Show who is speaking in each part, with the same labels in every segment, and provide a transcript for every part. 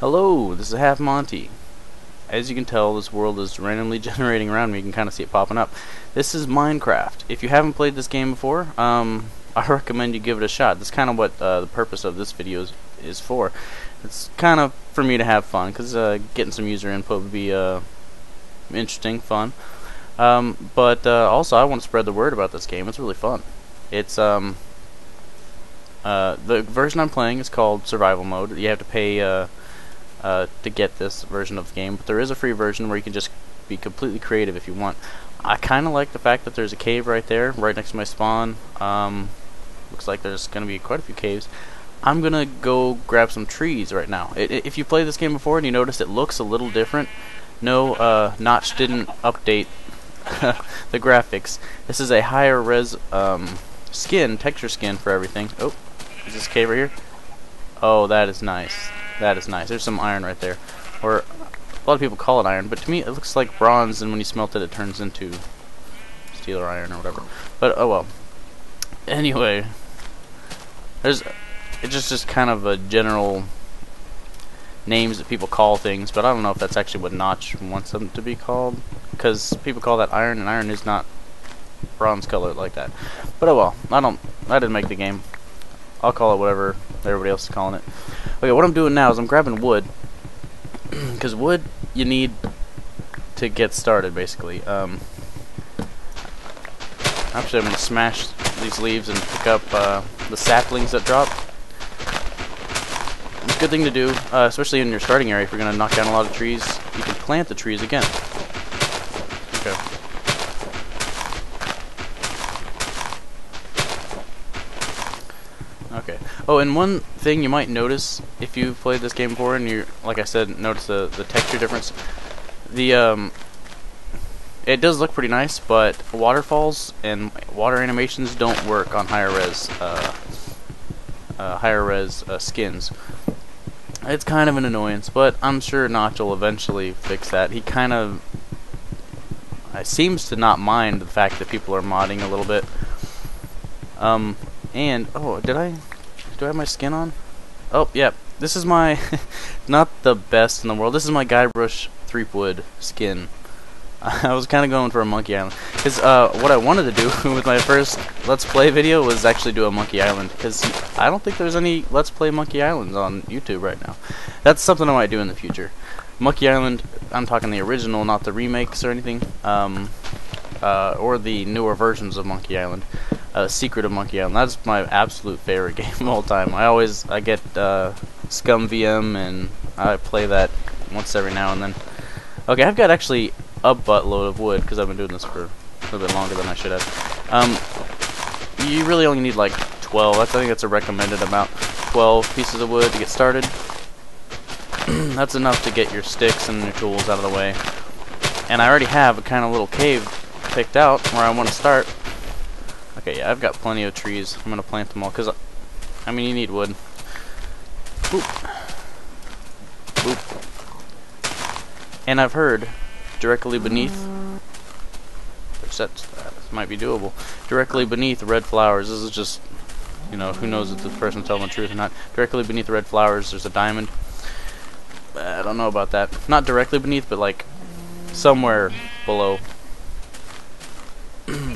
Speaker 1: Hello, this is Half Monty. As you can tell, this world is randomly generating around me. You can kind of see it popping up. This is Minecraft. If you haven't played this game before, um, I recommend you give it a shot. That's kind of what uh, the purpose of this video is, is for. It's kind of for me to have fun, because uh, getting some user input would be uh, interesting, fun. Um, but uh, also, I want to spread the word about this game. It's really fun. It's um, uh, the version I'm playing is called Survival Mode. You have to pay uh, to get this version of the game, but there is a free version where you can just be completely creative if you want. I kind of like the fact that there's a cave right there, right next to my spawn. Um, looks like there's going to be quite a few caves. I'm going to go grab some trees right now. It, it, if you played this game before and you notice it looks a little different, no, uh, Notch didn't update the graphics. This is a higher res um, skin, texture skin for everything. Oh, is this cave right here? Oh, that is nice. That is nice. There's some iron right there. Or, a lot of people call it iron, but to me it looks like bronze, and when you smelt it, it turns into steel or iron or whatever. But, oh well. Anyway, there's, it's just, just kind of a general names that people call things, but I don't know if that's actually what Notch wants them to be called, because people call that iron, and iron is not bronze colored like that. But oh well, I don't, I didn't make the game. I'll call it whatever everybody else is calling it. Okay, what I'm doing now is I'm grabbing wood. Because wood, you need to get started, basically. Um, actually, I'm going to smash these leaves and pick up uh, the saplings that drop. It's a good thing to do, uh, especially in your starting area. If you're going to knock down a lot of trees, you can plant the trees again. Okay. Okay. Oh, and one thing you might notice if you've played this game before and you, like I said, notice the the texture difference. The um, it does look pretty nice, but waterfalls and water animations don't work on higher res uh, uh, higher res uh, skins. It's kind of an annoyance, but I'm sure Notch will eventually fix that. He kind of uh, seems to not mind the fact that people are modding a little bit. Um, and, oh, did I, do I have my skin on? Oh, yeah, this is my, not the best in the world, this is my Guybrush Threepwood skin. I was kind of going for a Monkey Island. Because uh, what I wanted to do with my first Let's Play video was actually do a Monkey Island. Because I don't think there's any Let's Play Monkey Islands on YouTube right now. That's something I might do in the future. Monkey Island, I'm talking the original, not the remakes or anything. Um, uh, or the newer versions of Monkey Island uh, Secret of Monkey Island. That's my absolute favorite game of all time. I always I get uh, ScummVM and I play that once every now and then. Okay, I've got actually a buttload of wood because I've been doing this for a little bit longer than I should have. Um, you really only need like 12. That's, I think that's a recommended amount. 12 pieces of wood to get started. that's enough to get your sticks and your tools out of the way. And I already have a kind of little cave picked out where I want to start. Okay, yeah, I've got plenty of trees. I'm gonna plant them all, because, I mean, you need wood. Boop. Boop. And I've heard, directly beneath, which that might be doable, directly beneath red flowers, this is just, you know, who knows if this person's telling the truth or not, directly beneath red flowers there's a diamond. I don't know about that. Not directly beneath, but like, somewhere below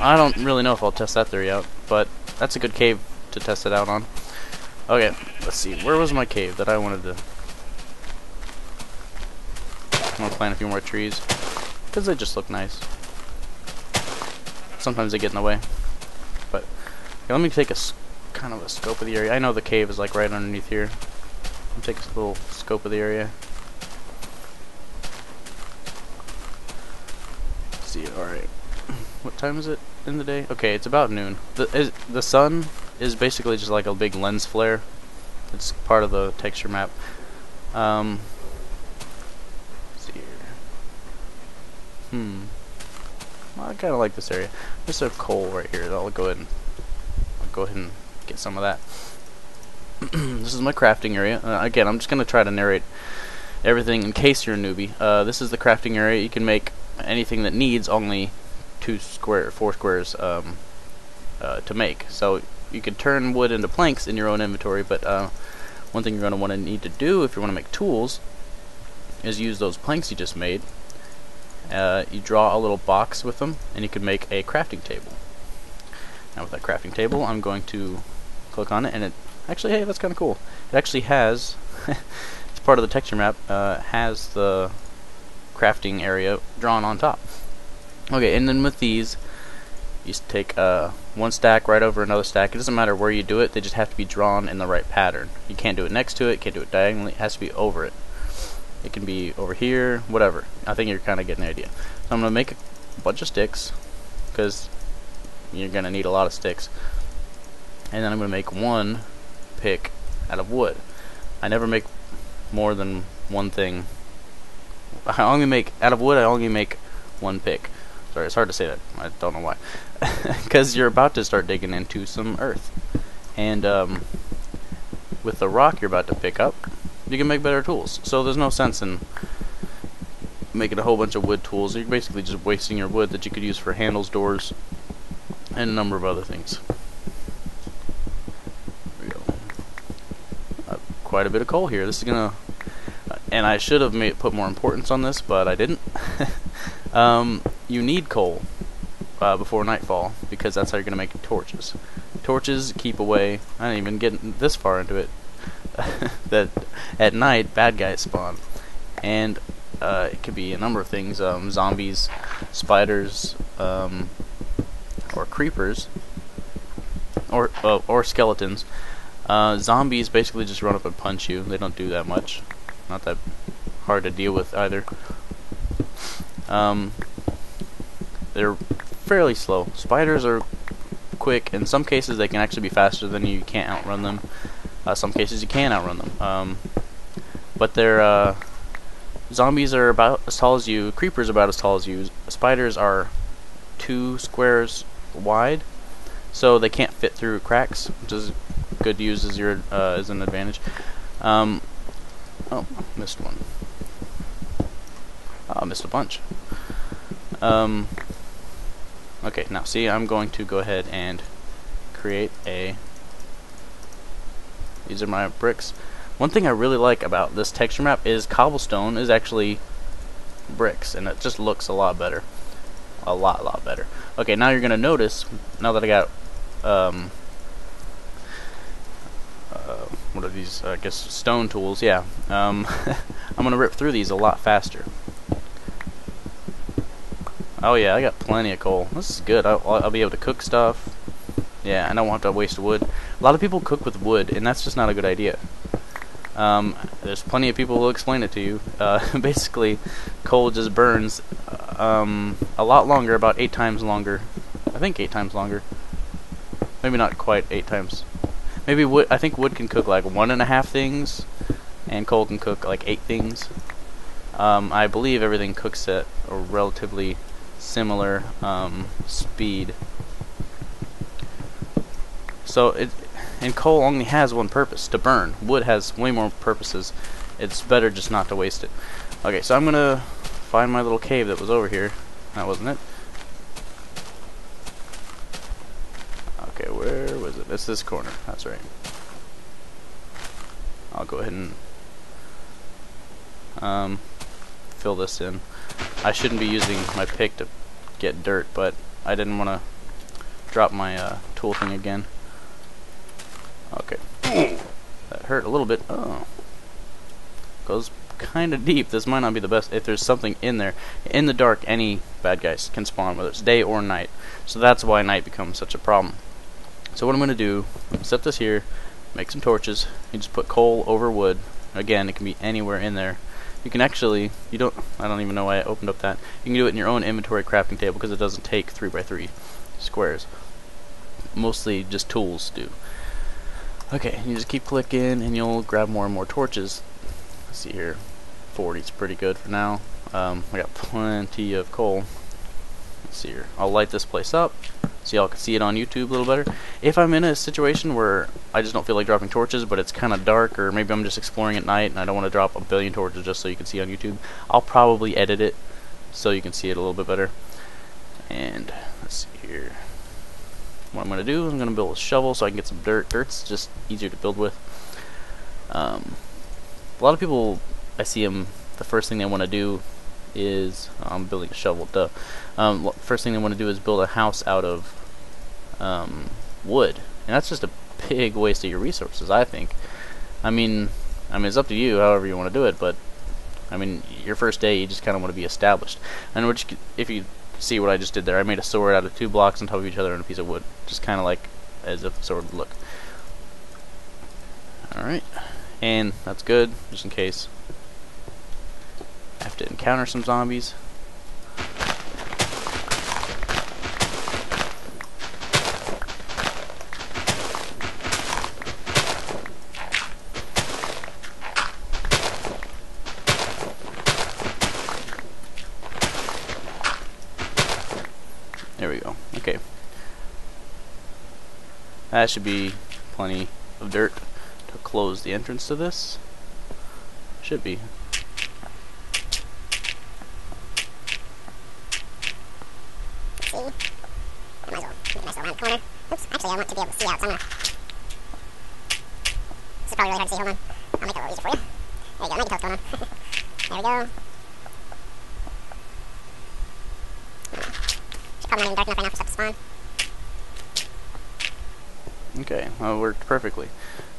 Speaker 1: I don't really know if I'll test that theory out, but that's a good cave to test it out on. Okay, let's see. Where was my cave that I wanted to... I want to plant a few more trees, because they just look nice. Sometimes they get in the way. But, okay, let me take a kind of a scope of the area. I know the cave is like right underneath here. Let me take a little scope of the area. Let's see, alright. What time is it in the day? Okay, it's about noon. The is, the sun is basically just like a big lens flare. It's part of the texture map. Um, see here. Hmm. Well, I kind of like this area. There's a coal right here. I'll go ahead and I'll go ahead and get some of that. this is my crafting area. Uh, again, I'm just gonna try to narrate everything in case you're a newbie. Uh, this is the crafting area. You can make anything that needs only two square, four squares um, uh, to make. So you can turn wood into planks in your own inventory, but uh, one thing you're going to want to need to do if you want to make tools is use those planks you just made. Uh, you draw a little box with them, and you can make a crafting table. Now with that crafting table, I'm going to click on it, and it actually, hey, that's kind of cool. It actually has, it's part of the texture map, uh, has the crafting area drawn on top. Okay, and then with these, you just take uh, one stack right over another stack. It doesn't matter where you do it, they just have to be drawn in the right pattern. You can't do it next to it, can't do it diagonally, it has to be over it. It can be over here, whatever. I think you're kind of getting the idea. So I'm going to make a bunch of sticks, because you're going to need a lot of sticks. And then I'm going to make one pick out of wood. I never make more than one thing. I only make, out of wood, I only make one pick. Sorry, it's hard to say that. I don't know why. Because you're about to start digging into some earth. And um, with the rock you're about to pick up, you can make better tools. So there's no sense in making a whole bunch of wood tools. You're basically just wasting your wood that you could use for handles, doors, and a number of other things. Uh, quite a bit of coal here. This is gonna, uh, and I should have made put more importance on this, but I didn't. um, you need coal uh, before nightfall because that's how you're gonna make torches. Torches keep away. I didn't even get this far into it. that at night bad guys spawn, and uh, it could be a number of things: um, zombies, spiders, um, or creepers, or uh, or skeletons. Uh, zombies basically just run up and punch you. They don't do that much. Not that hard to deal with either. Um, they're fairly slow. Spiders are quick. In some cases, they can actually be faster than you. You can't outrun them. Uh, some cases you can outrun them. Um, but they're uh, zombies are about as tall as you. Creepers about as tall as you. Spiders are two squares wide, so they can't fit through cracks, which is good to use as your uh, as an advantage. Um, oh, missed one. Oh, I missed a bunch. Um, okay, now see, I'm going to go ahead and create a these are my bricks. One thing I really like about this texture map is cobblestone is actually bricks, and it just looks a lot better. A lot, lot better. Okay, now you're going to notice, now that I got, um, uh, what are these, I guess, stone tools, yeah. Um, I'm going to rip through these a lot faster. Oh yeah, I got plenty of coal. This is good. I'll, I'll be able to cook stuff. Yeah, and I don't want to waste wood. A lot of people cook with wood, and that's just not a good idea. Um, there's plenty of people who will explain it to you. Uh, basically, coal just burns um, a lot longer, about eight times longer. I think eight times longer. Maybe not quite eight times. Maybe wood. I think wood can cook like one and a half things, and coal can cook like eight things. Um, I believe everything cooks at a relatively similar um, speed. So it and coal only has one purpose to burn. Wood has way more purposes. It's better just not to waste it. Okay, so I'm gonna find my little cave that was over here. That wasn't it. Okay, where was it? It's this corner. That's right. I'll go ahead and um, fill this in. I shouldn't be using my pick to get dirt, but I didn't want to drop my uh, tool thing again. Okay. That hurt a little bit. Oh. Goes kind of deep. This might not be the best. If there's something in there, in the dark, any bad guys can spawn, whether it's day or night. So that's why night becomes such a problem. So what I'm going to do, set this here, make some torches. You just put coal over wood. Again, it can be anywhere in there. You can actually, you don't, I don't even know why I opened up that. You can do it in your own inventory crafting table because it doesn't take 3x3 squares. Mostly just tools do. Okay, you just keep clicking and you'll grab more and more torches. Let's see here, 40 is pretty good for now. Um, I got plenty of coal. Let's see here, I'll light this place up so y'all can see it on YouTube a little better. If I'm in a situation where I just don't feel like dropping torches, but it's kind of dark, or maybe I'm just exploring at night and I don't want to drop a billion torches just so you can see on YouTube, I'll probably edit it so you can see it a little bit better. And let's see here what I'm going to do is I'm going to build a shovel so I can get some dirt. Dirt's just easier to build with. Um, a lot of people, I see them, the first thing they want to do is, I'm building a shovel, duh. Um, first thing they want to do is build a house out of um, wood. And that's just a big waste of your resources, I think. I mean, I mean, it's up to you, however you want to do it, but I mean, your first day, you just kind of want to be established. And which, if you see what I just did there, I made a sword out of two blocks on top of each other and a piece of wood, just kind of like as if a sword would look. All right, and that's good, just in case I have to encounter some zombies. There we go. Okay. That should be plenty of dirt to close the entrance to this. Should be.
Speaker 2: I might as well make a nice little corner. Oops, actually I want to be able to see out, so I'm gonna... This is probably really hard to see, hold on. I'll make it a little easier for you. There you go, now can tell what's going on. there we go. Should probably not even dark enough right now for stuff to spawn.
Speaker 1: Okay, well, it worked perfectly.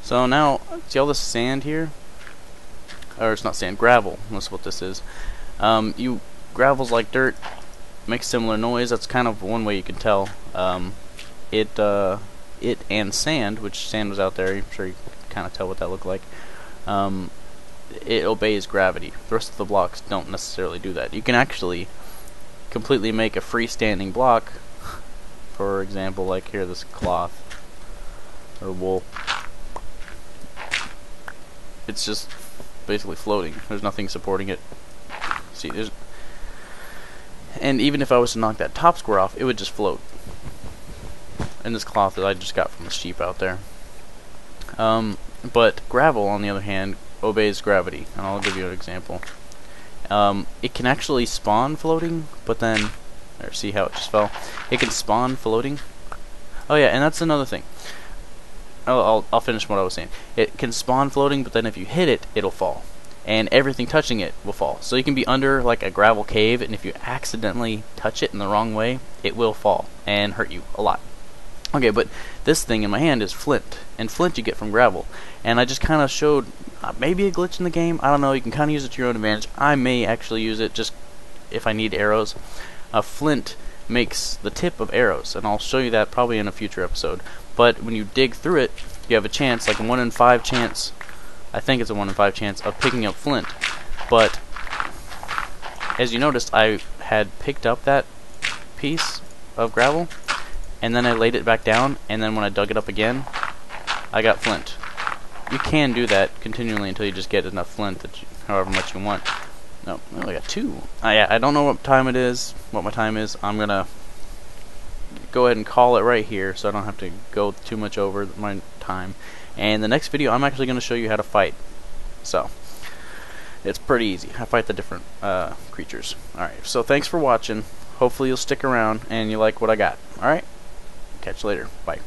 Speaker 1: So now, see all this sand here? Or it's not sand, gravel. That's what this is. Um, you gravel's like dirt, makes similar noise. That's kind of one way you can tell. Um, it uh, it and sand, which sand was out there. I'm sure you kind of tell what that looked like. Um, it obeys gravity. The rest of the blocks don't necessarily do that. You can actually completely make a freestanding block. For example, like here, this cloth or wool. It's just basically floating. There's nothing supporting it. See, there's and even if I was to knock that top square off, it would just float. And this cloth that I just got from the sheep out there. Um, but gravel, on the other hand, obeys gravity, and I'll give you an example. Um, it can actually spawn floating, but then, or see how it just fell. It can spawn floating. Oh yeah, and that's another thing. I'll, I'll, I'll finish what I was saying. It can spawn floating, but then if you hit it, it'll fall. And everything touching it will fall. So you can be under like a gravel cave, and if you accidentally touch it in the wrong way, it will fall and hurt you a lot. Okay, but this thing in my hand is flint, and flint you get from gravel. And I just kind of showed uh, maybe a glitch in the game. I don't know. You can kind of use it to your own advantage. I may actually use it just if I need arrows. A flint makes the tip of arrows, and I'll show you that probably in a future episode. But when you dig through it, you have a chance, like a 1 in 5 chance, I think it's a 1 in 5 chance, of picking up flint. But, as you noticed, I had picked up that piece of gravel, and then I laid it back down, and then when I dug it up again, I got flint. You can do that continually until you just get enough flint that you, however much you want. No, I got two. Yeah, I don't know what time it is, what my time is. I'm gonna go ahead and call it right here so I don't have to go too much over my time. And the next video, I'm actually going to show you how to fight. So, it's pretty easy. I fight the different uh, creatures. Alright, so thanks for watching. Hopefully you'll stick around and you like what I got. Alright? Catch you later. Bye.